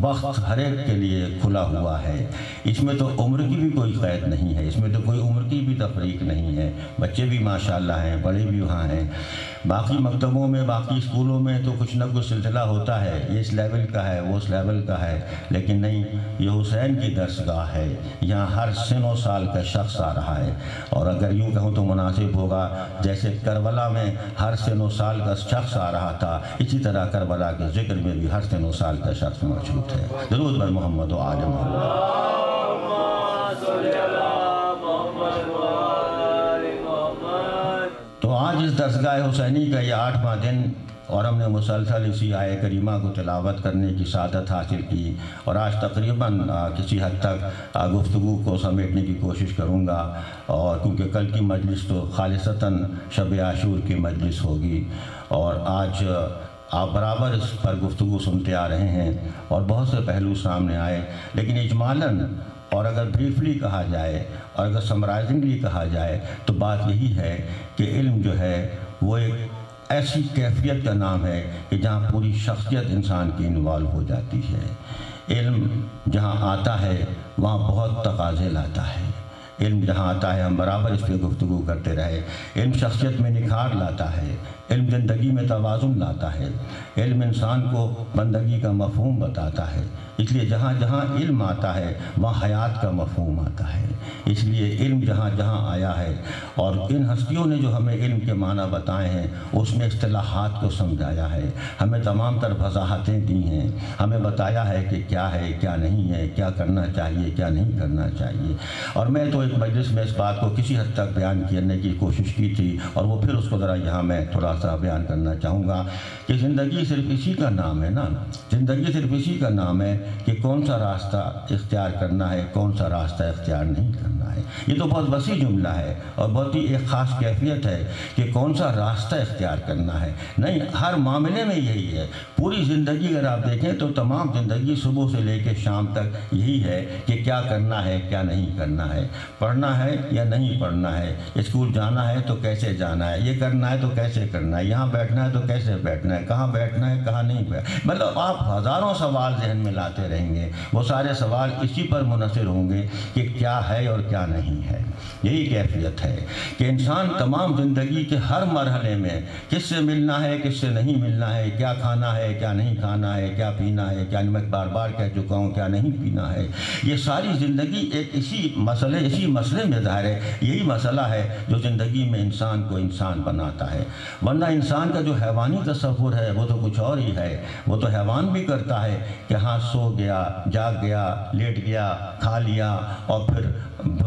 वक्त हर एक के लिए खुला हुआ है। इसमें तो उम्र की भी कोई कैद नहीं है। इसमें तो कोई उम्र की भी तफरीक नहीं है। बच्चे भी माशाल्लाह हैं, बड़े भी वहाँ हैं। बाकी मकतबों में, बाकी स्कूलों में तो कुछ ना कुछ सिलसिला होता है। ये इस लेवल का है, वो उस लेवल का है। लेकिन नहीं, ये हुसैन की दरसगाह है। यहाँ हर सिनो साल का शख्स आ रहा है। और अगर यूँ कहूँ तो मुनासिब होगा, जैसे करबला में हर सिनो साल का शख्स आ रहा था, इसी तरह करबला के ज़िक्र में भी हर सिनो साल का शख्स मौजूद ज़रूर बर मोहम्मद आलम तो आज इस दसगाह हुसैनी का ये आठवां दिन और हमने मुसलसल इसी आय करीमा को तलावत करने की सादत हासिल की और आज तकरीबन किसी हद तक गुफ्तु को समेटने की कोशिश करूँगा और क्योंकि कल की मजलिस तो खालिसता शब आशूर की मजलिस होगी और आज आप बराबर इस पर गुफ्तु सुनते आ रहे हैं और बहुत से पहलू सामने आए। लेकिन इजमालन और अगर ब्रीफली कहा जाए और अगर समराइजिंगली कहा जाए तो बात यही है कि इल्म जो है, वो एक ऐसी कैफियत का नाम है कि जहाँ पूरी शख्सियत इंसान की इन्वॉल्व हो जाती है। इल्म जहाँ आता है, वहाँ बहुत तकाजे लाता है। इल्म जहाँ आता है, हम बराबर इस पर गुफ्तु करते रहे। इल्म शख्सियत में निखार लाता है। इल्म ज़िंदगी में तोज़ुन लाता है। इल्म इंसान को बंदगी का मफहम बताता है। इसलिए जहाँ जहाँ इल्म आता है, वहाँ हयात का मफहम आता है। इसलिए इल्म जहाँ जहाँ आया है और इन हस्तियों ने जो हमें इल्म के माना बताए हैं उसमें असलाहत को समझाया है। हमें तमाम तर वजाहतें दी हैं। हमें बताया है कि क्या है, क्या नहीं है, क्या करना चाहिए, क्या नहीं करना चाहिए। और मैं तो एक मजलिस में इस बात को किसी हद तक बयान करने की कोशिश की थी और वो फिर उसको ज़रा यहाँ मैं थोड़ा सा बयान करना चाहूँगा कि ज़िंदगी सिर्फ़ इसी का नाम है ना? ज़िंदगी सिर्फ़ इसी का नाम है कि कौन सा रास्ता इख्तियार करना है, कौन सा रास्ता इख्तियार नहीं करना है। ये तो बहुत वसी जुमला है और बहुत ही एक ख़ास कैफियत है कि कौन सा रास्ता इख्तियार करना है। नहीं, हर मामले में यही है। पूरी ज़िंदगी अगर आप देखें तो तमाम ज़िंदगी सुबह से लेकर शाम तक यही है कि क्या करना है, क्या नहीं करना है। पढ़ना है या नहीं पढ़ना है? स्कूल जाना है तो कैसे जाना है? ये करना है तो कैसे करना है? यहाँ बैठना है तो कैसे बैठना है? कहाँ बैठना है, कहाँ नहीं बैठ मतलब आप हज़ारों सवाल जहन में लाते रहेंगे। वो सारे सवाल इसी पर मुनसर होंगे कि क्या है और क्या नहीं है। यही कैफियत है कि इंसान तमाम ज़िंदगी के हर मरहले में किससे मिलना है, किससे नहीं मिलना है, क्या खाना है, क्या नहीं खाना है, क्या पीना है, क्या मैं बार बार कह चुका हूँ, क्या नहीं पीना है। ये सारी ज़िंदगी एक इसी मसले इसी मसले में ज़ाहिर है। यही मसला है जो ज़िंदगी में इंसान को इंसान बनाता है। वरना इंसान का जो हैवानी तस्वुर है, वो तो कुछ और ही है। वो तो हैवान भी करता है कि हाँ सो गया, जाग गया, लेट गया, खा लिया और फिर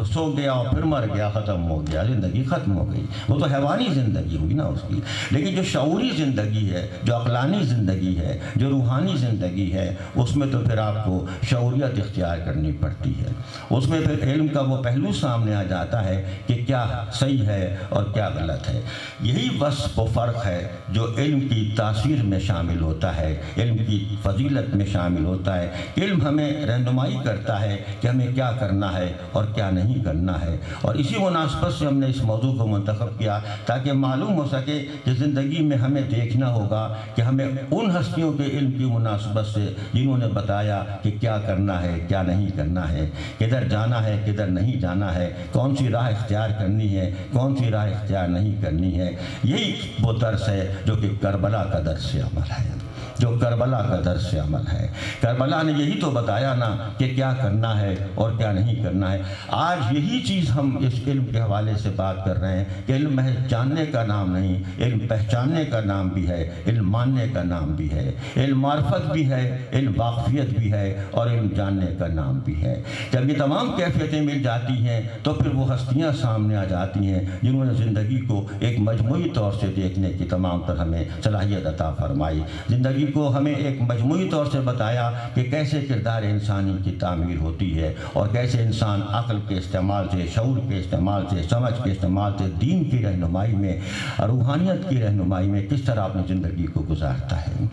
सो गया और फिर मर गया, ख़त्म हो गया, ज़िंदगी ख़त्म हो गई। वो तो हैवानी ज़िंदगी हुई ना उसकी। लेकिन जो शौरी ज़िंदगी है, जो अकलानी ज़िंदगी है, जो रूहानी ज़िंदगी है, उसमें तो फिर आपको शौरियत इख्तियार करनी पड़ती है। उसमें फिर इल्म का वो पहलू सामने आ जाता है कि क्या सही है और क्या गलत है। यही बस वो फ़र्क है जो इल्म की तासीर में शामिल होता है, इल्म की फजीलत में शामिल होता है इल्म हमें रहनुमाई करता है कि हमें क्या करना है और क्या नहीं करना है। और इसी मुनासबत से हमने इस मौजू को मंतखब किया ताकि मालूम हो सके कि ज़िंदगी में हमें देखना होगा कि हमें उन हस्तियों के इल्म की मुनासबत से जिन्होंने बताया कि क्या करना है, क्या नहीं करना है, किधर जाना है, किधर नहीं जाना है, कौन सी राह इख्तियार करनी है, कौन सी राह इख्तियार नहीं करनी है। यही वो दर्स है जो कि करबला का दर्स अमल है। जो करबला का दर्स अमल है। करबला ने यही तो बताया ना कि क्या करना है और क्या नहीं करना है। आज यही चीज़ हम इस इल्म के हवाले से बात कर रहे हैं कि इल्म जानने का नाम नहीं, इल्म पहचानने का नाम भी है, इल्म मानने का नाम भी है। इल्म मार्फत भी है, इल्म वाकफियत भी है और इल्म जानने का नाम भी है। जब ये तमाम कैफियतें मिल जाती हैं तो फिर वो हस्तियाँ सामने आ जाती हैं, जिन्होंने ज़िंदगी को एक मजमू तौर से देखने की तमाम तरह हमें सलाहियत अता फरमाई। ज़िंदगी को हमें एक मजमू तौर से बताया कि कैसे किरदार इंसानी की तामीर होती है और कैसे इंसान अक्ल के इस्तेमाल से शूर के इस्तेमाल से, समझ के इस्तेमाल से, दीन की रहनुमाई में, रूहानियत की रहनुमाई में किस तरह अपनी ज़िंदगी को गुजारता है।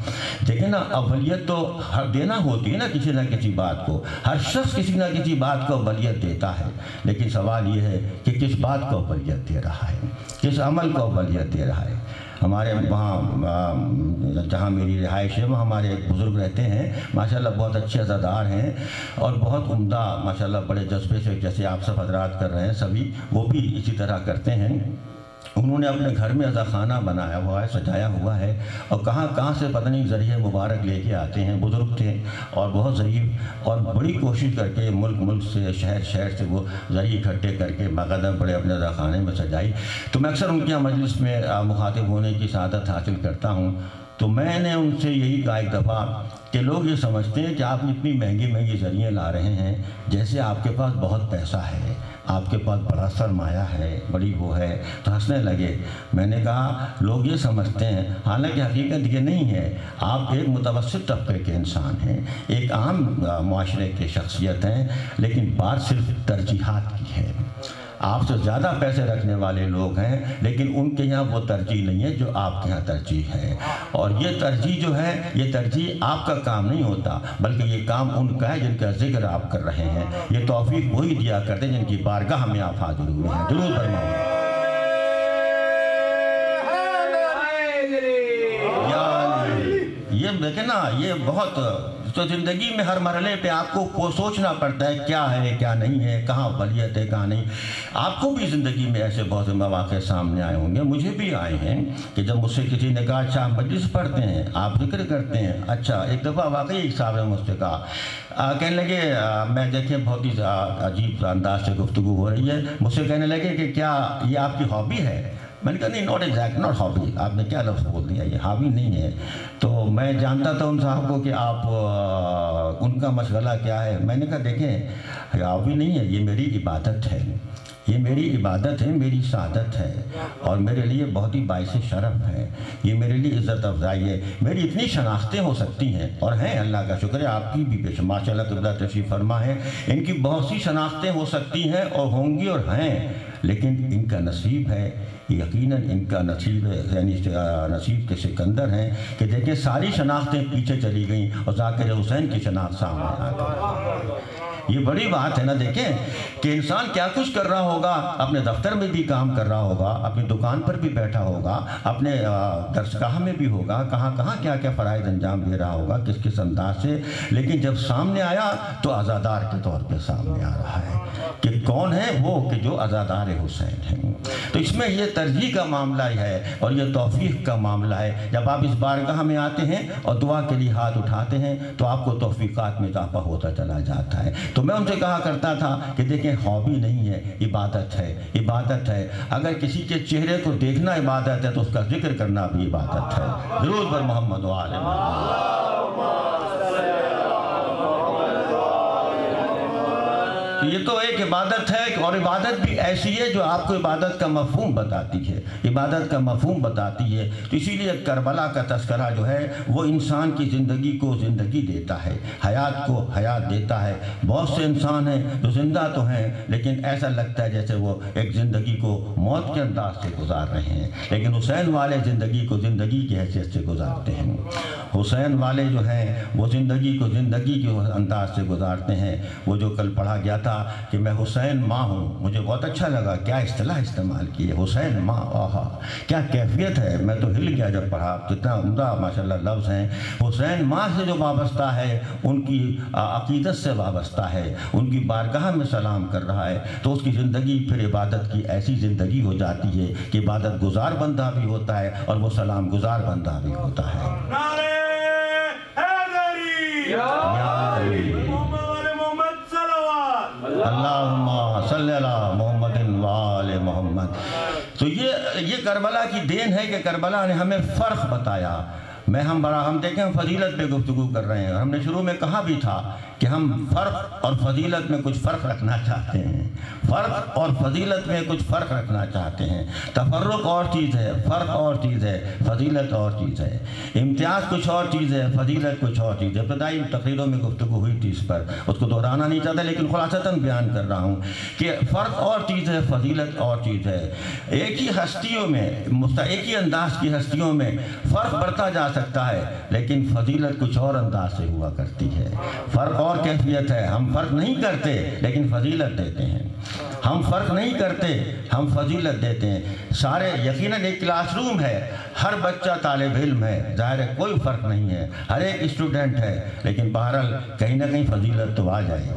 देखिए ना, अवलियत तो हर देना होती है ना किसी न किसी बात को। हर शख्स किसी न किसी बात को अवलियत देता है। लेकिन सवाल ये है कि किस बात को अवलियत दे रहा है? किस अमल को अवलियत दे रहा है? हमारे वहाँ जहाँ मेरी रिहाइश है, वहाँ हमारे एक बुज़ुर्ग रहते हैं। माशाल्लाह बहुत अच्छे अजादार हैं और बहुत उम्दा, माशाल्लाह बड़े जज्बे से जैसे आप सब हजरात कर रहे हैं, सभी वो भी इसी तरह करते हैं। उन्होंने अपने घर में अजा खाना बनाया हुआ है, सजाया हुआ है और कहाँ कहाँ से पता नहीं, ज़रिए मुबारक लेके आते हैं, बुज़ुर्ग थे और बहुत ज़रीब और बड़ी कोशिश करके मुल्क मुल्क से, शहर शहर से वो ज़रिए इकट्ठे करके बाकायदा बड़े अपने अजा खाने में सजाई। तो मैं अक्सर उनके यहाँ मजलिस में मुखातिब होने की शहादत हासिल करता हूँ। तो मैंने उनसे यही कहा एक दफ़ा कि लोग ये समझते हैं कि आप इतनी महँगी महँगी ज़रिए ला रहे हैं, जैसे आपके पास बहुत पैसा है। आपके पास बड़ा सरमाया है, बड़ी वो है तो हंसने लगे। मैंने कहा, लोग ये समझते हैं, हालाँकि हकीकत ये नहीं है, आप एक मुतवसत तबके के इंसान हैं, एक आम माशरे के शख्सियत हैं, लेकिन बात सिर्फ़ तरजीहत की है। आपसे ज़्यादा पैसे रखने वाले लोग हैं लेकिन उनके यहाँ वो तरजीह नहीं है जो आपके यहाँ तरजीह है। और ये तरजीह जो है ये तरजीह आपका काम नहीं होता बल्कि ये काम उनका है जिनका ज़िक्र आप कर रहे हैं। ये तोफ़ी वही दिया करते हैं जिनकी बारगाह में आप हाजिर हुए हैं। ज़रूर फरमाऊँ ये देखे ना ये बहुत तो ज़िंदगी में हर मरले पे आपको सोचना पड़ता है, क्या है, क्या नहीं है, कहाँ वलीयत है, कहाँ नहीं। आपको भी ज़िंदगी में ऐसे बहुत से मौाक़े सामने आए होंगे, मुझे भी आए हैं कि जब मुझसे किसी ने कहा अच्छा आप मजलिस पढ़ते हैं, आप ज़िक्र करते हैं अच्छा एक दफ़ा वाकई एक साहब ने मुझसे कहा कहने लगे मैं देखें बहुत ही अजीब अंदाज से गुफ्तु हो रही है। मुझसे कहने लगे कि क्या ये आपकी हॉबी है? मैंने कहा, नहीं नॉट एग्जैक्ट नॉट हॉबी आपने क्या लफ्ज़ बोल दिया? ये हॉबी नहीं है। तो मैं जानता था उन साहब को कि आप उनका मशगला क्या है। मैंने कहा, देखें हॉबी नहीं है, ये मेरी इबादत है। ये मेरी इबादत है, मेरी सादत है। और मेरे लिए बहुत ही बायस शरफ है। ये मेरे लिए इज़्ज़त अफजाई है। मेरी इतनी शनाख्तें हो सकती हैं और हैं, अल्लाह का शुक्र है, आपकी भी पेश माशा तबला तशीफ़ फरमा है। इनकी बहुत सी शनाख्तें हो सकती हैं और होंगी और हैं। लेकिन इनका नसीब है, यकीनन इनका नसीब यानी नसीब के सिकंदर हैं कि देखिए सारी शनाख्तें पीछे चली गईं और जाकिर हुसैन की शनाख्त सामने आ गई। ये बड़ी बात है ना देखें कि इंसान क्या कुछ कर रहा होगा, अपने दफ्तर में भी काम कर रहा होगा, अपनी दुकान पर भी बैठा होगा, अपने दर्शगाह में भी होगा, कहाँ कहाँ क्या क्या फ़रज़ अंजाम दे रहा होगा किस किस अंदाज से। लेकिन जब सामने आया तो आज़ादार के तौर पर सामने आ रहा है कि कौन है वो कि जो आज़ादार हुसैन है। तो इसमें यह तरजीह का मामला है और ये तोफ़ी का मामला है। जब आप इस बारगाह में आते हैं और दुआ के लिए हाथ उठाते हैं तो आपको तोफ़ीक़ात में इजाफा होता चला जाता है। तो मैं उनसे कहा करता था कि देखें, हॉबी नहीं है, इबादत है इबादत है। अगर किसी के चेहरे को देखना इबादत है तो उसका ज़िक्र करना भी इबादत है। ज़रूर पर मोहम्मद वाले। तो ये तो एक इबादत है और इबादत भी ऐसी है जो आपको इबादत का मफहम बताती है। इबादत का मफहम बताती है। तो इसीलिए करबला का तस्करा जो है, वो इंसान की ज़िंदगी को ज़िंदगी देता है, हयात को हयात देता है। बहुत से इंसान हैं जो ज़िंदा तो हैं, लेकिन ऐसा लगता है जैसे वो एक ज़िंदगी को मौत के अंदाज से गुजार रहे हैं। लेकिन हुसैन वाले ज़िंदगी को ज़िंदगी की हैसियत से गुजारते हैं। हुसैन वाले जो हैं, वो ज़िंदगी को ज़िंदगी के अंदाज से गुजारते हैं। वो जो कल पढ़ा गया था कि मैं हुसैन माँ हूँ, मुझे बहुत अच्छा लगा, क्या असलाह इस्तेमाल किए? हुसैन माँ, आहा, क्या कैफियत है? मैं तो हिल गया जब पढ़ा कितना उमदा माशा लफ्ज़ हैं। हुसैन माँ से जो वाबस्ता है, उनकी अकीदत से वाबस्ता है, उनकी बारगाह में सलाम कर रहा है तो उसकी ज़िंदगी, फिर इबादत की ऐसी ज़िंदगी हो जाती है कि इबादत गुजार बंदा भी होता है और वो सलाम गुजार बंदा भी होता है। मोहम्मद तो ये ये करबला की देन है कि करबला ने हमें फ़र्क बताया। मैं हम बड़ा, हम देखें, हम फजीलत पे गुफ्तु कर रहे हैं। हमने शुरू में कहा भी था कि हम फ़र्क और फजीलत में कुछ फ़र्क रखना चाहते हैं। फ़र्क और फजीलत में कुछ फ़र्क रखना चाहते हैं। तफर्रुक और चीज़ है, फ़र्क और चीज़ है, फजीलत और चीज़ है। इम्तियाज़ कुछ और चीज़ है, फजीलत कुछ और चीज़ है। इब्तदाई तकरीरों में गुफ्तु हुई थी इस पर। उसको दोहराना नहीं चाहता, लेकिन खुलासता बयान कर रहा हूँ कि फ़र्क और चीज़ है, फजीलत और चीज़ है। एक ही हस्तियों में एक ही अंदाज की हस्तियों में फ़र्क बढ़ता जा सकता है, लेकिन फजीलत कुछ और अंदाज से हुआ करती है। फ़र्क और कैफियत है। हम फ़र्क नहीं करते, लेकिन फजीलत देते हैं। हम फ़र्क नहीं करते, हम फजीलत देते हैं। सारे, यकीनन एक क्लासरूम है। हर बच्चा तालब इल्म है। ज़ाहिर है, कोई फ़र्क नहीं है। हर एक स्टूडेंट है। लेकिन बहरहाल, कहीं ना कहीं फजीलत तो आ जाएगी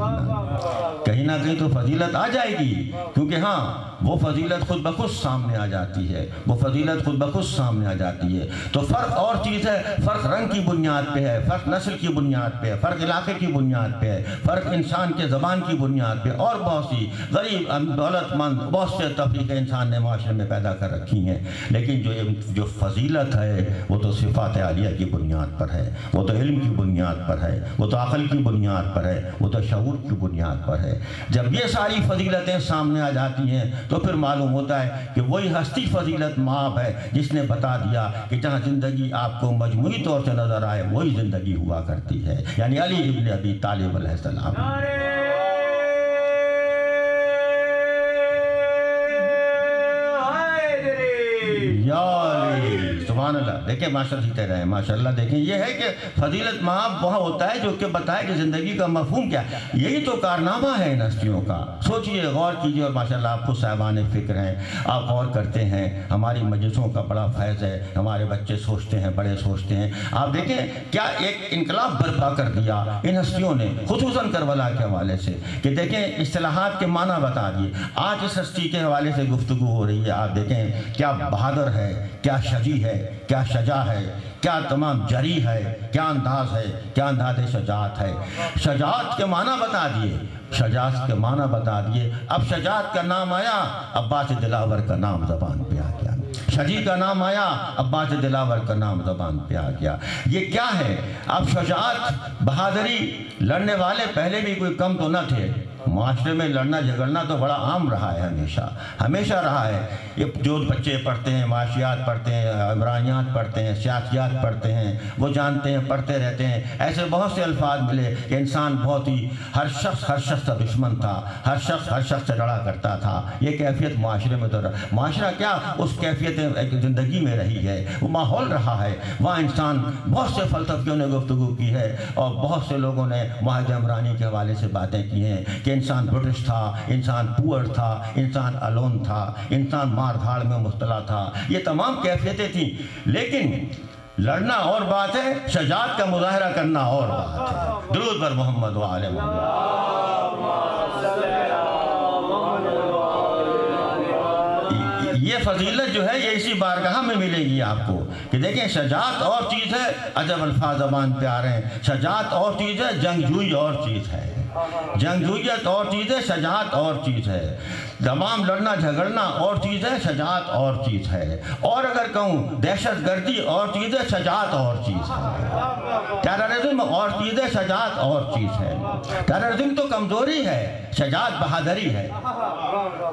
कहीं ना कहीं तो फजीलत आ जाएगी। क्योंकि हाँ वो फजीलत खुद ब खुद सामने आ जाती है। वो फजीलत खुद ब खुद सामने आ जाती है। तो फ़र्क और चीज़ है। फ़र्क रंग की बुनियाद पे है, फ़र्क नस्ल की बुनियाद पे है, फ़र्क इलाके की बुनियाद पे है, फ़र्क इंसान के ज़बान की बुनियाद पे और बहुत सी गरीब दौलतमंद, बहुत से तफरीक इंसान ने माशरे में पैदा कर रखी हैं। लेकिन जो जो फजीलत है, वो तो सिफ़ात आलिया की बुनियाद पर है। वो तो इल्म की बुनियाद पर है। वो तो अक़ल की बुनियाद पर है। वो तो शूर की बुनियाद पर है। जब ये सारी फजीलतें सामने आ जाती हैं तो फिर मालूम होता है कि वही हस्ती फजीलत माप है, जिसने बता दिया कि जहाँ ज़िंदगी आपको मजमू तौर से नज़र आए, वही ज़िंदगी हुआ करती है। यानी अली इबन अबी तालिब सलाम सुबहान अल्लाह देखिए माशा जीते रहे माशाल्लाह देखें। ये है कि फजीलत महाब वहाँ होता है जो कि बताए कि ज़िंदगी का मफहूम क्या है। यही तो कारनामा है इन हस्तियों का। सोचिए, गौर कीजिए और माशाल्लाह आपको साहबान फ़िक्र हैं। आप गौर करते हैं, हमारी मजलिसों का बड़ा फैज़ है, हमारे बच्चे सोचते हैं, बड़े सोचते हैं। आप देखें, क्या एक इनकलाब बर्पा कर दिया इन हस्तियों ने खसूस करबला के हवाले से, कि देखें असलाहत के माना बता दिए। आज इस हस्ती के हवाले से गुफ्तु हो रही है। आप देखें, क्या बहादुर है, क्या शजी है क्या सजा है? क्या तमाम जरी है? क्या अंदाज है? क्या अंदाज शजात है? शजात के माना बता दिए। शजात के माना बता दिए। अब शजात का नाम आया, अब्बास दिलावर का नाम जबान पे आ गया। शजी का नाम आया, अब्बास दिलावर का नाम जबान पे आ गया। ये क्या है? अब शजात बहादुरी, लड़ने वाले पहले भी कोई कम तो न थे। माशरे में लड़ना झगड़ना तो बड़ा आम रहा है हमेशा। हमेशा रहा है। ये जो बच्चे पढ़ते हैं, माशियात पढ़ते हैं, इमरानियात पढ़ते हैं, सियासियात पढ़ते हैं, वो जानते हैं, पढ़ते रहते हैं। ऐसे बहुत से अल्फाज मिले कि इंसान बहुत ही, हर शख्स हर शख्स का दुश्मन था। हर शख्स हर शख्स से लड़ा करता था। ये कैफियत माशरे में तो माशरा क्या उस कैफियत ज़िंदगी में रही है? वो माहौल रहा है। वहाँ इंसान बहुत से फलसफियों ने गुफ्तु की है और बहुत से लोगों ने माहद इमरानी के हवाले से बातें की हैं कि इंसान ब्रिटिश था, इंसान पुअर था, इंसान अलोन था, इंसान मार धाड़ में मुबतला था। ये तमाम कैफियतें थी। लेकिन लड़ना और बात है शजात का मुजाहरा करना और बात है। दरूद पर मोहम्मद वाले ये फजीलत जो है, ये इसी बारगाह में मिलेगी आपको। कि देखें शजात और चीज़ है, अजब अल्फाज जबान हैं। शजात और चीज़ है जंगजूई और चीज़ है। जंगजूयत और चीज़ है शजात और चीज़ है। तमाम लड़ना, झगड़ना, और चीज़ है और चीज़ है। और अगर कहूँ दहशत गर्दी और चीज़ है और चीज़ है। टेररिज्म और चीज़ शजात और चीज़ है। टेररिज्म तो कमज़ोरी है शजात बहादरी है।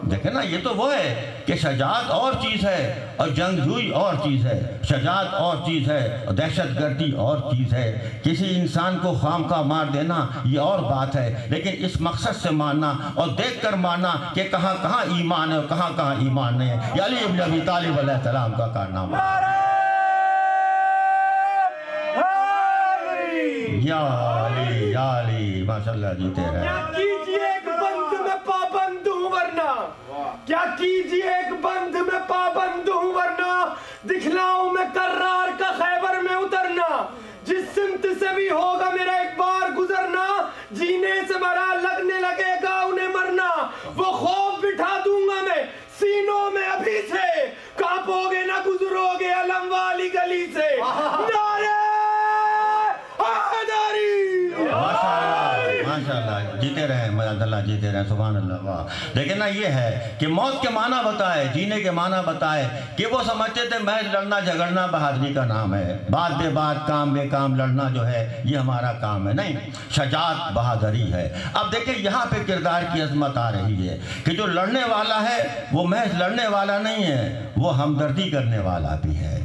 देखे ना, ये तो वो है कि शजात और चीज़ है और जंगजूई और चीज़ है। शजात और चीज़ है और दहशत गर्दी और चीज़ है। किसी इंसान को खाम का मार देना, ये और बात है। लेकिन इस मकसद से मानना और देख कर मानना कि कहाँ कहाँ ईमान है, कहाँ कहाँ ईमान नहीं है? अली अबी तालिब सलाम का कारनामा या अली या अली, माशाल्लाह जीते रहे कीजिए एक बंद में पाबंद हूँ वरना। क्या कीजिए एक बंद में पाबंद हूँ वरना। दिखलाऊं मैं कर्रार का खैबर में उतरना। जिस सिमत से भी होगा मेरा एक बार गुजरना, जीने से बड़ा लगने मरना वो खौफ बिठा दूँगा मैं। सीनों में अभी से कांपोगे ना गुजरोगे अलम वाली गली से। नारे जीते रहे अल्लाह जीते रहे सुबह अल्लाह वाह। लेकिन ना ये है कि मौत के माना बताए, जीने के माना बताए, कि वो समझते थे महज लड़ना झगड़ना बहादुरी का नाम है। बात बे बात, काम बे काम, लड़ना जो है, ये हमारा काम है। नहीं, शजात बहादुरी है। अब देखिए, यहाँ पे किरदार की अजमत आ रही है कि जो लड़ने वाला है, वो महज लड़ने वाला नहीं है, वो हमदर्दी करने वाला भी है।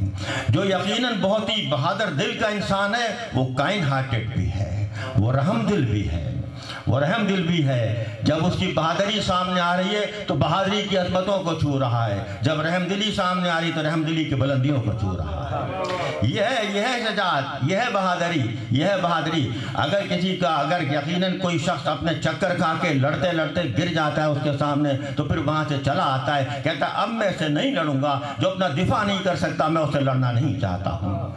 जो यकीनन बहुत ही बहादुर दिल का इंसान है, वो काइन हार्टेड भी है, वो रहम दिल भी है। वो रहम दिल भी है। जब उसकी बहादरी सामने आ रही है तो बहादरी की अजमतों को छू रहा है। जब रहम दिली सामने आ रही तो रहम दिली की बुलंदियों को छू रहा है। यह है यह है शजात यह है बहादरी, यह है बहादरी। अगर किसी का, अगर यकीनन कोई शख्स अपने चक्कर खा के लड़ते लड़ते गिर जाता है उसके सामने तो फिर वहाँ से चला आता है। कहता, अब मैं इसे नहीं लड़ूँगा, जो अपना दिफा नहीं कर सकता, मैं उससे लड़ना नहीं चाहता हूँ।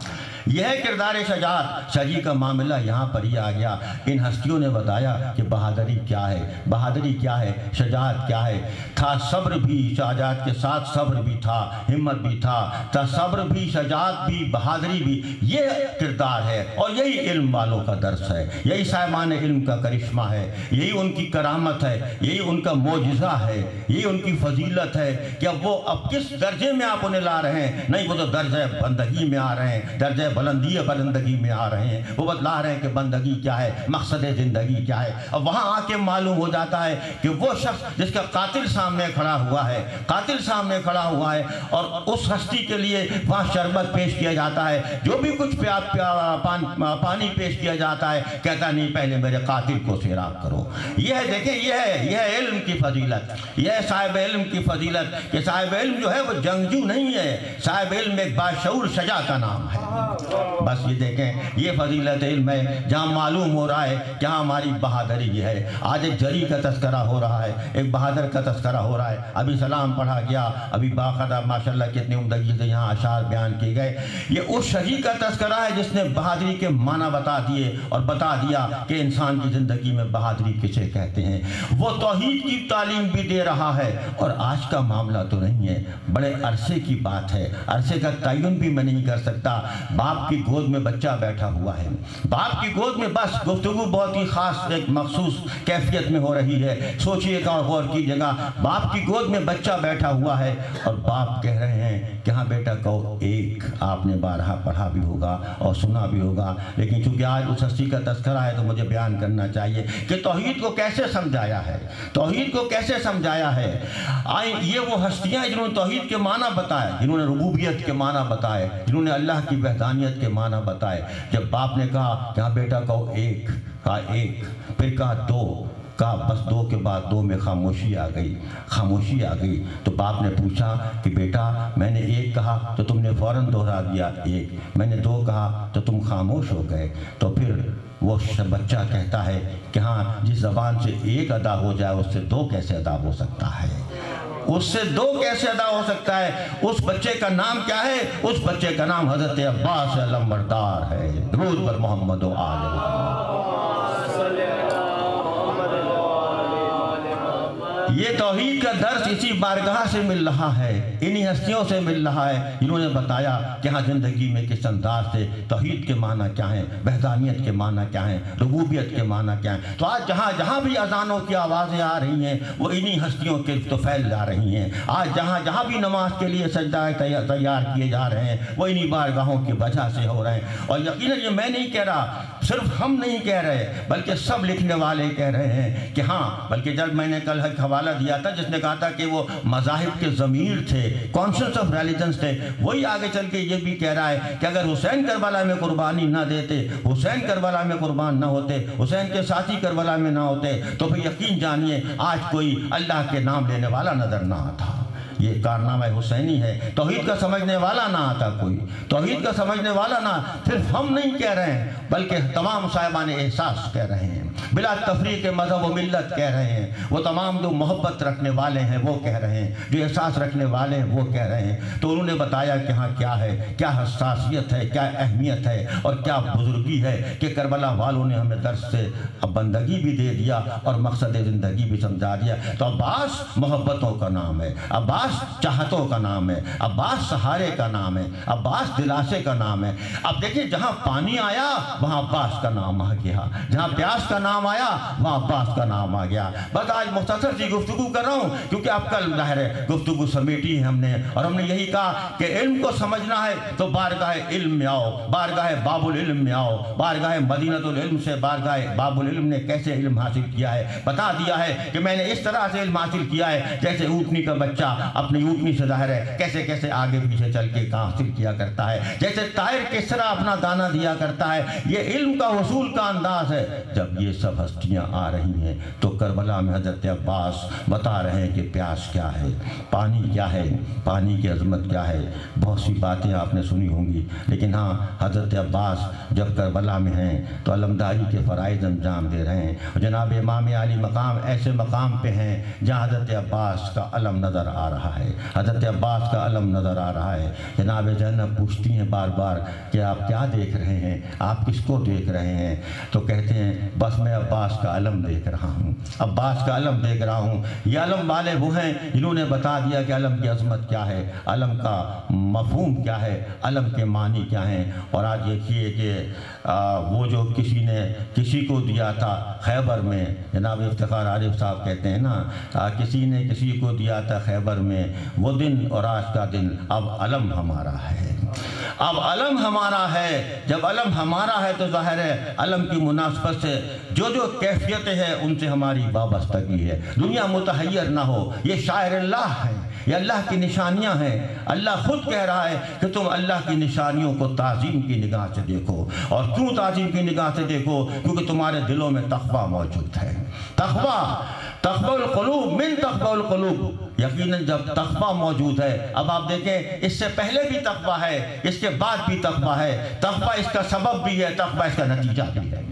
यह किरदार शजात सजी का मामला यहाँ पर ही आ गया। इन हस्तियों ने बताया कि बहादरी क्या है, बहादरी क्या है शजात क्या है। था सब्र भी शजात के साथ सब्र भी था, हिम्मत भी था। था सब्र भी शजात भी, बहादरी भी, ये किरदार है। और यही इल्म वालों का दर्स है, यही साहबान इल्म का करिश्मा है, यही उनकी करामत है, यही उनका मोजा है, यही उनकी फजीलत है कि अब वो अब किस दर्जे में आप उन्हें ला रहे हैं? नहीं, वो तो दर्ज बंदगी में आ रहे हैं, दर्ज बुलंदी बंदगी में आ रहे हैं। वो बतला रहे हैं कि बंदगी क्या है मकसद ज़िंदगी क्या है। अब वहाँ आके मालूम हो जाता है कि वो शख्स जिसका कातिल सामने खड़ा हुआ है कातिल सामने खड़ा हुआ है और उस हस्ती के लिए वहाँ शरबत पेश किया जाता है। जो भी कुछ प्या, प्या, पान, पानी पेश किया जाता है कहता नहीं पहले मेरे कातिल को सैराब करो। यह है देखें यह है यह है इल्म की फजीलत। यह साहिब इल्म की फजीलत कि साहिब इल्म जो है वो जंगजू नहीं है। साहिब इल्म एक बाशूर सजा का नाम है। बस ये देखें, ये फजीलत इल्म है, जहाँ मालूम हो रहा है कि हाँ हमारी बहादरी है। आज एक जरी का तस्करा हो रहा है, एक बहादुर का तस्करा हो रहा है। अभी सलाम पढ़ा गया, अभी बाखदा माशाल्लाह कितनी उमदगी से यहाँ अशार बयान किए गए। ये उस शही का तस्करा है जिसने बहादरी के माना बता दिए और बता दिया कि इंसान की ज़िंदगी में बहादरी किसे कहते हैं। वो तोहहीद की तालीम भी दे रहा है और आज का मामला तो नहीं है, बड़े अरसे की बात है। अरसे का तयन भी मैं नहीं कर सकता। बाप की गोद में बच्चा बैठा हुआ है। बाप की गोद में बस गुफ्तु बहुत ही खास एक मखसूस कैफियत में हो रही है। सोचिएगा और गौर कीजिएगा, बाप की गोद में बच्चा बैठा हुआ है और बाप कह रहे हैं कि हाँ बेटा कहो, एक आपने बारहा पढ़ा भी होगा और सुना भी होगा, लेकिन चूँकि आज उस हस्ती का तस्करा है तो मुझे बयान करना चाहिए कि तोहहीद को कैसे समझाया है तोहहीद को कैसे समझाया है। आई ये वो हस्तियाँ जिन्होंने तोहहीद के माना बताया, जिन्होंने रबूबियत के माना बताए जिन्होंने अल्लाह की वहदानियत के माना बताए। जब बाप ने कहा कि हाँ बेटा, कहो एक, कहा एक। फिर कहा, दो। कहा, बस दो के बाद दो में खामोशी आ गई, खामोशी आ गई। तो बाप ने पूछा कि, बेटा, मैंने एक कहा तो तुमने फ़ौरन दोहरा दिया एक, मैंने दो कहा तो तुम खामोश हो गए। तो फिर वो बच्चा कहता है कि हाँ जिस जबान से एक अदा हो जाए, उससे दो कैसे अदा हो सकता है? उससे दो कैसे अदा हो सकता है? उस बच्चे का नाम क्या है? उस बच्चे का नाम हज़रत अब्बास है। रोज पर मोहम्मद ये तोहहीद का दर्श इसी बारगाह से मिल रहा है, इन्हीं हस्तियों से मिल रहा है इन्होंने बताया कि हाँ ज़िंदगी में किस अंदाज से तोहहीद के माना क्या है बहदानियत के माना क्या है, रबूबियत के माना क्या है। तो आज जहाँ जहाँ भी अजानों की आवाज़ें आ रही हैं, वो इन्हीं हस्तियों के तो फैल जा रही हैं। आज जहाँ जहाँ भी नमाज़ के लिए सजदा तैयार किए जा रहे हैं, वो इन्हीं बारगाहों की वजह से हो रहे हैं। और यकीन ये मैं नहीं कह रहा, सिर्फ़ हम नहीं कह रहे, बल्कि सब लिखने वाले कह रहे हैं कि हाँ बल्कि जब मैंने कल हवाला हवाला दिया था, जिसने कहा था कि वो मजाहिब के ज़मीर थे कॉन्शंस ऑफ़ रिलीजन्स थे। वही आगे चल के ये भी कह रहा है कि अगर हुसैन करबला में कुर्बानी ना देते, हुसैन करबला में कुर्बान ना होते, हुसैन के साथी करबला में ना होते तो फिर यकीन जानिए, आज कोई अल्लाह के नाम लेने वाला नज़र ना आता। ये कारनामा हुसैनी है। तोहहीद का समझने वाला ना आता कोई। तोहहीद का समझने वाला ना, सिर्फ़ हम नहीं कह रहे हैं, बल्कि तमाम साहिबान एहसास कह रहे हैं। बिला तफरी के मज़हब व मिलत कह रहे हैं। वो तमाम जो मोहब्बत रखने वाले हैं, वो कह रहे हैं। जो एहसास रखने वाले हैं, वो कह रहे हैं। तो उन्होंने बताया कि हाँ क्या है, क्या हसासियत है, क्या अहमियत है और क्या बुजुर्गी है कि करबला वालों ने हमें दर्श से अब बंदगी भी दे दिया और मकसद ज़िंदगी भी समझा दिया। तो अब्बास मोहब्बतों का नाम है, अब्बास चाहतों का नाम है, अब्बास सहारे का नाम है, अब्बास दिलासे का नाम है। अब देखिए, जहाँ पानी आया, वहाँ अब्बास का नाम आ गया, जहाँ प्यास का नाम आया, वहाँ अब्बास का नाम आ गया। बस आज मुख्तर सी गुफ्तु कर रहा हूँ, क्योंकि आप कल ज़ाहिर है गुफ्तु समेटी है हमने। और हमने यही कहा कि इल्म को समझना है तो बारगाह इल्म में आओ, बारगाह बाबुल इल्म में आओ। बारगाह मदीनतुल इल्म से बारगाह बाबुल इल्म ने कैसे इल्म हासिल किया है? बता दिया है कि मैंने इस तरह से इल्म हासिल किया है, जैसे ऊँटनी का बच्चा अपनी ऊँटनी से ज़ाहिर है, कैसे कैसे आगे पीछे चल के हासिल किया करता है। जैसे तायर किस तरह अपना दाना दिया करता है, ये इल्म का वसूल का अंदाज है। जब ये सब हस्तियाँ आ रही हैं। तो करबला में हज़रत अब्बास बता रहे हैं कि प्यास क्या है, पानी क्या है, पानी की अजमत क्या है। बहुत सी बातें आपने सुनी होंगी, लेकिन हाँ हज़रत अब्बास जब करबला में हैं तो अलमदारी के फ़रज़ अंजाम दे रहे हैं। जनाब इमाम अली मकाम ऐसे मकाम पे हैं, जहाँ हज़रत अब्बास का अलम नज़र आ रहा है। हज़रत अब्बास का अलम नज़र आ रहा है। जनाब जैनब पूछती हैं बार बार कि आप क्या देख रहे हैं? आप किसको देख रहे हैं? तो कहते हैं, बस मैं अब्बास का अलम देख रहा हूँ। अब्बास का अलम देख रहा हूँ। ये अलम वाले वो हैं जिन्होंने बता दिया कि अलम की अजमत क्या है, अलम का मफहूम क्या है, अलम के मानी क्या हैं। और आज देखिए कि वो जो किसी ने किसी को दिया था खैबर में जनाब इफ्तार आरिफ साहब कहते हैं ना आ, किसी ने किसी को दिया था खैबर में वो दिन और आज का दिन अब अलम हमारा है। अब अलम हमारा है जब अलम हमारा है तो ज़ाहिर है अलम की मुनासबत से जो जो कैफियतें हैं उनसे हमारी वाबस्तगी है। दुनिया मुतहैर ना हो ये शायर है। ये अल्लाह की निशानियाँ हैं। अल्लाह खुद कह रहा है कि तुम अल्लाह की निशानियों को ताज़ीम की निगाह से देखो और क्यों ताज़ीम की निगाह से देखो? क्योंकि तुम्हारे दिलों में तखबा मौजूद है। तखबा तकबलूब मिन तकबलूब यकीन जब तखबा मौजूद है, अब आप देखें, इससे पहले भी तखबा है, इसके बाद भी तखबा है। तखबा इसका सबब भी है तखबा इसका नतीजा भी है।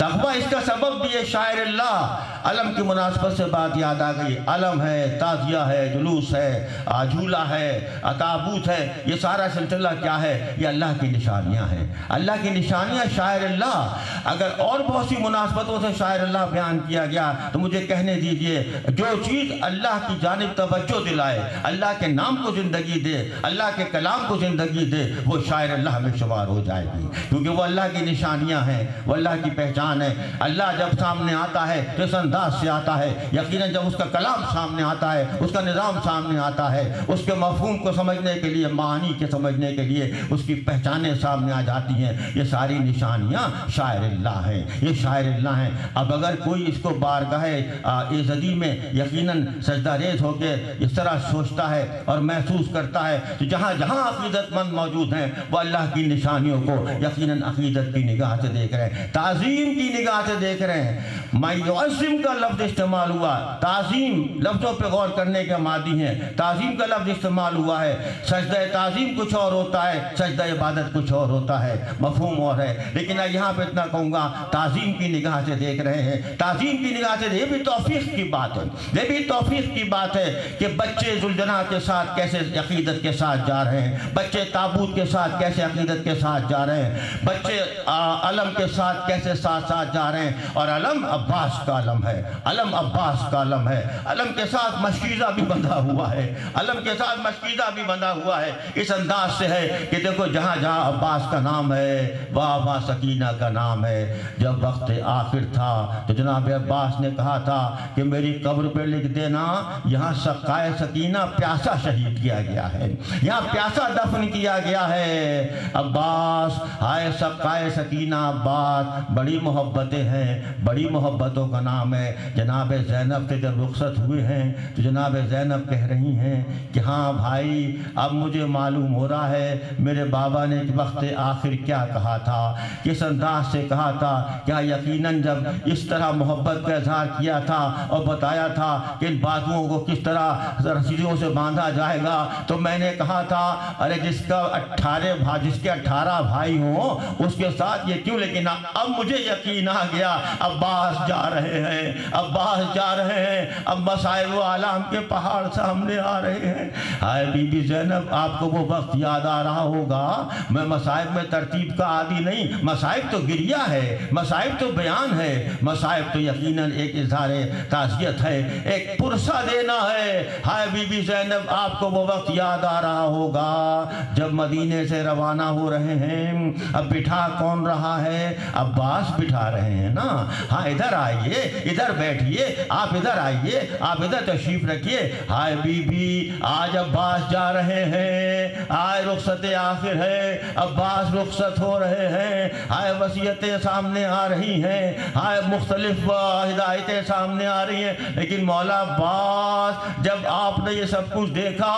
तकबा इसका सबब भी है शायर अल्लाह अलम की मुनासबत से बात याद आ गई। अलम है, ताजिया है, जुलूस है आजूला है, अताबूत है। ये सारा सिलसिला क्या है? ये अल्लाह की निशानियाँ हैं। अल्लाह की निशानियाँ शायर अल्लाह अगर और बहुत सी मुनासबतों से शायर अल्लाह बयान किया गया तो मुझे कहने दीजिए, जो चीज़ अल्लाह की जानब तवज्जो दिलाए, अल्लाह के नाम को ज़िंदगी दे, अल्लाह के कलाम को ज़िंदगी दे, वो शायर अल्लाह में शुमार हो जाएगी। क्योंकि वो अल्लाह की निशानियाँ हैं, वो अल्लाह की पहचान कुरान है। अल्लाह जब सामने आता है तो इस अंदाज से आता है। यकीन जब उसका कलाम सामने आता है, उसका निज़ाम सामने आता है, उसके मफहूम को समझने के लिए, मानी के समझने के लिए उसकी पहचानें सामने आ जाती हैं। ये सारी निशानियाँ शायर हैं। ये शायर हैं। अब अगर कोई इसको बारगाह एजदी में यकीन सजदा रेज होकर इस तरह सोचता है और महसूस करता है तो जहाँ जहाँ अकीदतमंद मौजूद हैं वह अल्लाह की निशानियों को यकीन अकीदत की निगाह से देख रहे हैं। ताज़ीम की निगाह से देख रहे हैं। मायूसिम का लफ्ज इस्तेमाल हुआ। ताजीम लफ्ज़ों पे गौर करने के मादी हैं। ताजीम का लफ्ज इस्तेमाल हुआ है। सजद ताजीम कुछ और होता है सजद इबादत कुछ और होता है। मफहूम और है। लेकिन यहाँ पे इतना कहूँगा ताजीम की निगाह से देख रहे हैं। ताजीम की निगाह से ये भी तोफ़ीक की बात है। ये भी तोफ़ीक की बात है कि बच्चे जुलझना के साथ कैसे अकीदत के साथ जा रहे हैं। बच्चे ताबूत के साथ कैसे अकीदत के साथ जा रहे हैं। बच्चे आ, अलम के साथ कैसे साथ साथ जा रहे हैं और अलम अब्बास का अलम है। अलम अब्बास का अलम है। अलम के साथ मशकीज़ा भी बंधा हुआ है। अलम के साथ मशकीज़ा भी बंधा हुआ है। इस अंदाज से है कि देखो जहाँ जहाँ अब्बास का नाम है, वाह वाह सकीना का नाम है। जब वक्त आखिर था तो जनाब अब्बास ने कहा था कि मेरी कब्र पे लिख देना, यहाँ सकाए सकीना प्यासा शहीद किया गया है। यहाँ प्यासा दफन किया गया है। अब्बास, हाय सकाए सकीना अब्बास, बड़ी मोहब्बत हैं, बड़ी मोहब्बतों का नाम है। जनाब ज़ैनब से जब रुखसत हुए हैं तो जनाब ज़ैनब कह रही हैं कि हाँ भाई, अब मुझे मालूम हो रहा है, मेरे बाबा ने वक्त आखिर क्या कहा था? किस अंदाज से कहा था? क्या यकीनन जब इस तरह मोहब्बत का इजहार किया था और बताया था कि इन बाजुओं को किस तरह रसीदों से बांधा जाएगा तो मैंने कहा था, अरे जिसका अट्ठारह भाई जिसके अट्ठारह भाई हों, उसके साथ ये क्यों लेकिन अब मुझे यकीन यकीन आ गया, अब्बास जा रहे हैं, अब्बास जा रहे हैं। अब मसाइब आलाम के पहाड़ सामने आ रहे हैं। हाय बीबी जैनब, आपको वो वक्त याद आ रहा होगा। मैं मसाइब में तरतीब का आदि नहीं, मसाइब तो गिरिया है, मसाइब तो बयान है। मसाइब तो यकीनन एक इजहार ताजियत है, एक पुरसा देना है। हाय बीबी जैनब, आपको वो वक्त याद आ रहा होगा, जब मदीने से रवाना हो रहे हैं। अब बिठा कौन रहा है? अब्बास बिठा रहे हैं ना? हाँ इधर इधर आइए, इधर बैठिए, आप इधर आइए, आप इधर तशरीफ़ रखिए। हाय बीबी, आज अब्बास जा रहे हैं। आए रुखसत आखिर है, अब्बास रुखसत हो रहे हैं। हाय वसीयतें सामने आ रही हैं। हाय मुख्तलिफ़ हिदायतें सामने आ रही हैं। लेकिन मौला अब्बास, जब आपने ये सब कुछ देखा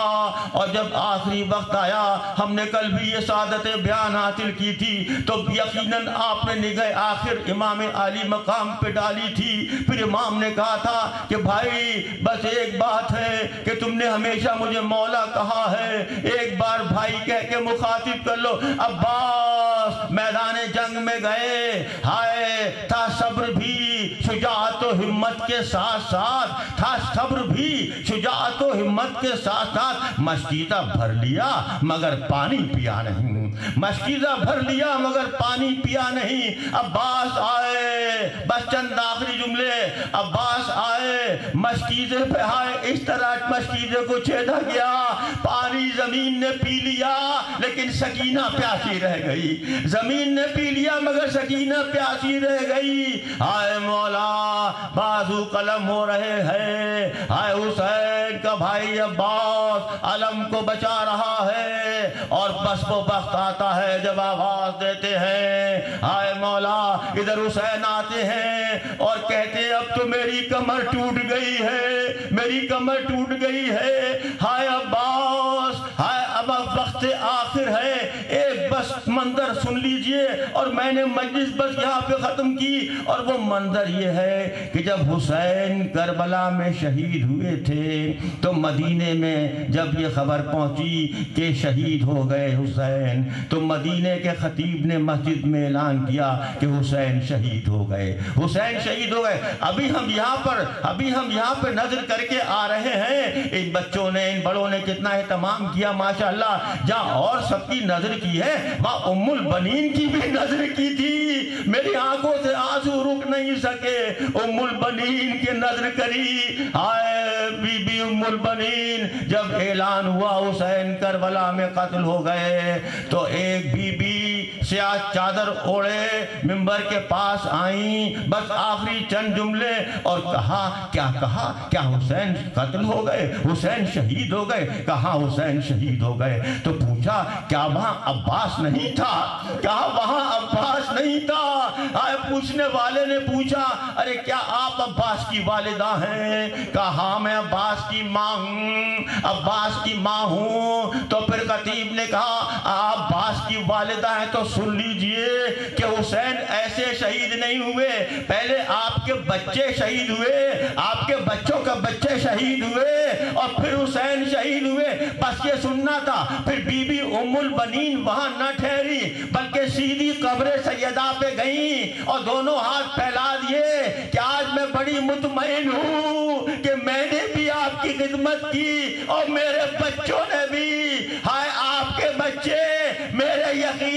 और जब आखिरी वक्त आया, हमने कल भी ये सादत बयान हासिल की थी तो यकीनन आपने निगह आखिर इमाम आली मकाम पे डाली थी। फिर इमाम ने कहा था कि भाई, बस एक बात है कि तुमने हमेशा मुझे मौला कहा है। एक बार भाई कह के मुखातिब कर लो। अब्बास, मैदान जंग में गए। हाय, था सब्र भी। शुजात हिम्मत के साथ साथ, था सब्र भी। शुजात हिम्मत के साथ साथ मस्कीदा भर लिया, मगर पानी पिया नहीं। मस्कीदा भर लिया, मगर पानी पिया नहीं। अब्बास आए, बस चंद आखिरी जुमले। अब्बास आए मस्कीदे पे आए, इस तरह मस्कीदे को छेदा गया। पानी ज़मीन ने पी लिया, लेकिन सकीना प्यासी रह गई। ज़मीन ने पी लिया, मगर सकीना प्यासी रह गई। आए मौला बाजू कलम हो रहे हैं। हाय हुसैन का भाई अब्बास अलम को बचा रहा है और बस वो वक्त आता है जब आवाज़ देते हैं। हाय मौला, इधर हुसैन आते हैं और कहते हैं, अब तो मेरी कमर टूट गई है, मेरी कमर टूट गई है। हाय अब्बास, हाय अब वक्त आखिर है मंजर सुन लीजिए। और मैंने मजलिस बस यहाँ पे ख़त्म की। और वो मंजर ये है कि जब हुसैन करबला में शहीद हुए थे तो मदीने में जब ये खबर पहुँची कि शहीद हो गए हुसैन तो मदीने के खतीब ने मस्जिद में ऐलान किया कि हुसैन शहीद हो गए। हुसैन शहीद हो गए। अभी हम यहाँ पर, अभी हम यहाँ पर नज़र करके आ रहे हैं। इन बच्चों ने, इन बड़ों ने कितना एहतमाम किया, माशाल्लाह। जहाँ और सबकी नज़र की है, वहाँ उम्मुल बनीन की भी नज़र की थी। मेरी आँखों से आँसू रुक नहीं सके। उम्मुल बनीन की नज़र करी। हाय बीबी उम्मुल बनीन, जब ऐलान हुआ हुसैन करबला में कत्ल हो गए तो एक बीबी सिया चादर ओढ़े, मिंबर के पास आई, बस आखिरी चंद जुमले और कहा, क्या कहा? क्या हुसैन कत्ल हो गए? हुसैन शहीद हो गए? कहा, हुसैन शहीद हो गए। तो पूछा, क्या वहाँ अब्बास नहीं था? क्या वहाँ अब्बास नहीं था? आए पूछने वाले ने पूछा, अरे क्या आप अब्बास की वालिदा हैं? कहा, मैं अब्बास की माँ हूँ, अब्बास की माँ हूँ। तो फिर खतीब ने कहा अब्बास की वालिदा है तो सुन लीजिए कि हुसैन ऐसे शहीद नहीं हुए। पहले आपके बच्चे शहीद हुए, आपके बच्चों का बच्चे शहीद हुए और फिर हुसैन शहीद हुए। बस ये सुनना था, फिर बीबी उमुल बनीन वहाँ न ठहरी, बल्कि सीधी कब्र सैयदा पे गई और दोनों हाथ फैला दिए कि आज मैं बड़ी मुतमिन हूँ कि मैंने भी आपकी खिदमत की और मेरे बच्चों ने भी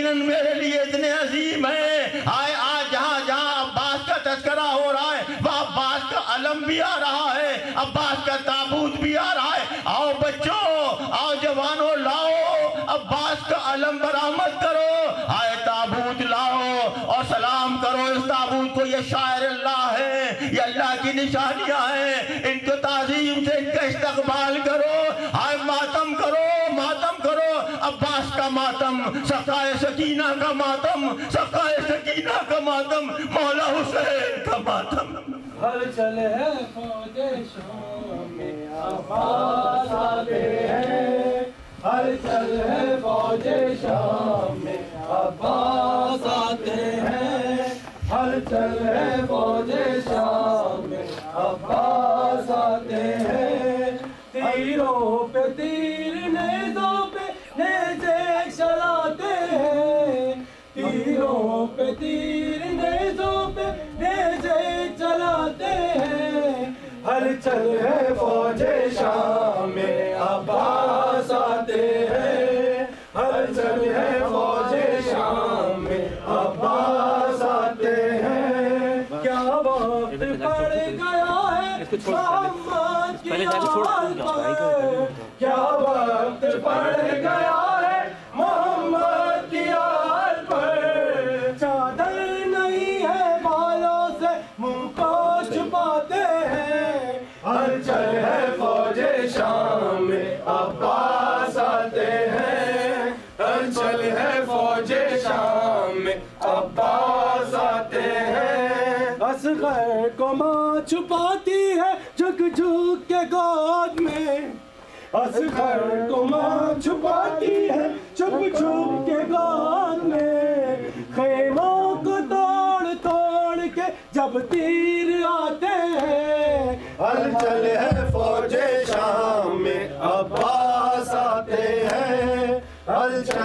यकीनन मेरे लिए इतने अजीम हैं। हाय आज जहाँ जहाँ अब्बास का तस्करा हो रहा है, वह अब्बास का अलम भी आ रहा है, अब्बास का ताबूत भी आ रहा है। आओ बच्चों, आओ जवानों, लाओ, अब्बास का अलम बरामद करो। हाय ताबूत लाओ और सलाम करो इस ताबूत को। ये शायर अल्लाह है, ये अल्लाह की निशानियाँ हैं। इनको ताजीम से इनका इस्तकबाल करो। का मातम सकाए सकीना का मातम सकाए सकीना का मातम मौला हुसैन का मातम हर चल है हैं। हल चल है फौजे शाम में अब्बास आते हैं। हर चल है फौजे है फौजे हलचल है फौजे शाम में। अब्बास आते हैं हलचल है फौजे शाम में। अब्बास आते हैं। असगर को माँ छुपाती है झुक झुक के गोद में। असगर को माँ छुपाती है छुप छुप के गोद में। खेमों को तोड़ तोड़ के जब तीर हलचल है फौजे शाम में अब्बास आते हैं। हलचल